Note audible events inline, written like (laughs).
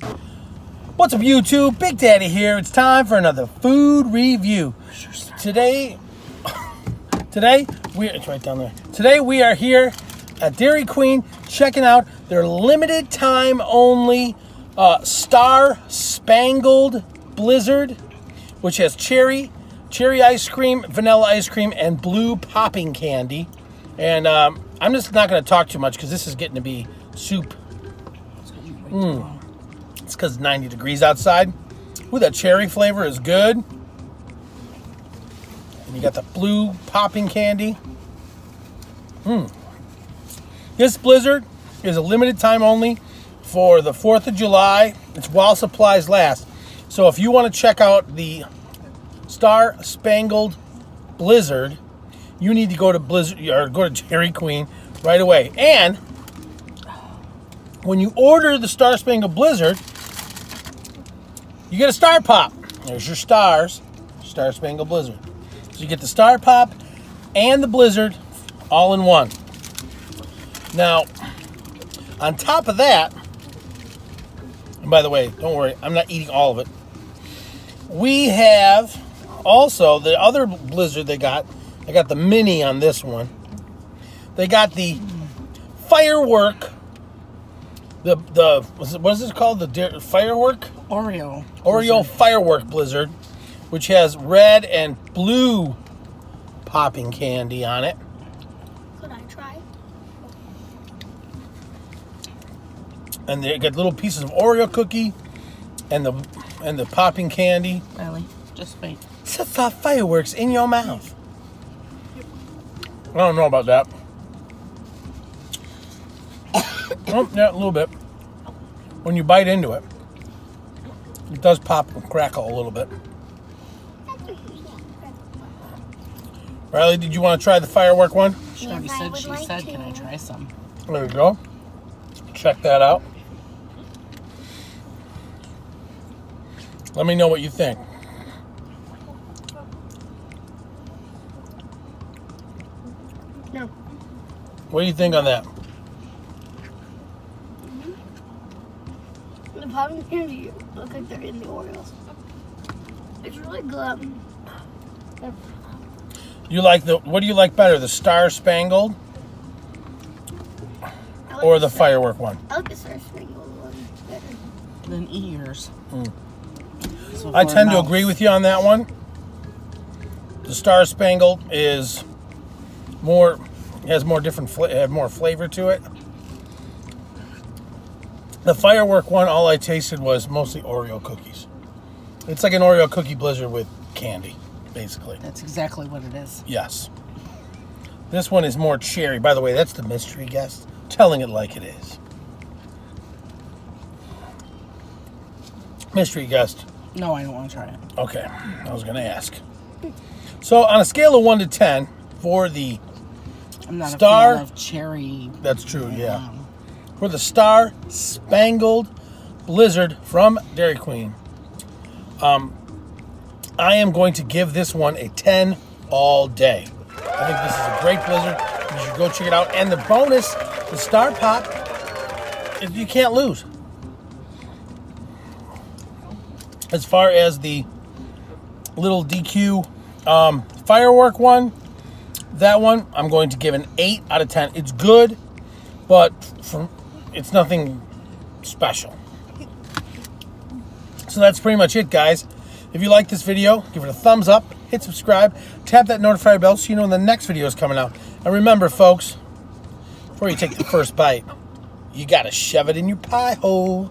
What's up, YouTube? Big Daddy here. It's time for another food review. Today, (laughs) today we it's right down there. Today we are here at Dairy Queen checking out their limited time only uh, Star Spangled Blizzard, which has cherry, cherry ice cream, vanilla ice cream, and blue popping candy. And um, I'm just not going to talk too much because this is getting to be soup. Mm. Because 90 degrees outside. Ooh, that cherry flavor is good. And you got the blue popping candy. Mm. This blizzard is a limited time only for the 4th of July. It's while supplies last. So if you want to check out the Star Spangled Blizzard, you need to go to Blizzard or go to Dairy Queen right away. And when you order the Star Spangled Blizzard, you get a Star Pop. There's your stars, Star Spangled Blizzard. So you get the Star Pop and the Blizzard all in one. Now, on top of that, and by the way, don't worry, I'm not eating all of it. We have also the other Blizzard they got. I got the mini on this one. They got the firework. The the what is it called? The firework Oreo. Oreo blizzard. firework blizzard, which has red and blue popping candy on it. Could I try? And they got little pieces of Oreo cookie and the and the popping candy. Really? Just wait. Set off fireworks in your mouth. I don't know about that. Oh, yeah, a little bit. When you bite into it, it does pop and crackle a little bit. Riley, did you want to try the firework one? She already said she like said, to. can I try some? There you go. Check that out. Let me know what you think. No. What do you think on that? Popping candy look like they're in the Oreos. It's really good. You like the what do you like better, the Star Spangled like or the, the firework one? I like the Star Spangled one better. Than ears. Mm. So I tend to agree with you on that one. The Star Spangled is more has more different have more flavor to it. The firework one, all I tasted was mostly Oreo cookies. It's like an Oreo cookie blizzard with candy, basically. That's exactly what it is. Yes. This one is more cherry. By the way, that's the mystery guest telling it like it is. Mystery guest. No, I don't want to try it. Okay, I was going to ask. So, on a scale of one to ten, for the I'm not star a fan of cherry. That's true. Yeah. Um, For the Star Spangled Blizzard from Dairy Queen, um, I am going to give this one a 10 all day. I think this is a great blizzard. You should go check it out. And the bonus, the Star Pop, you can't lose. As far as the little DQ um, firework one, that one I'm going to give an 8 out of 10. It's good, but from, it's nothing special. So that's pretty much it, guys. If you like this video, give it a thumbs up, hit subscribe, tap that notifier bell so you know when the next video is coming out. And remember, folks, before you take the first bite, you got to shove it in your pie hole.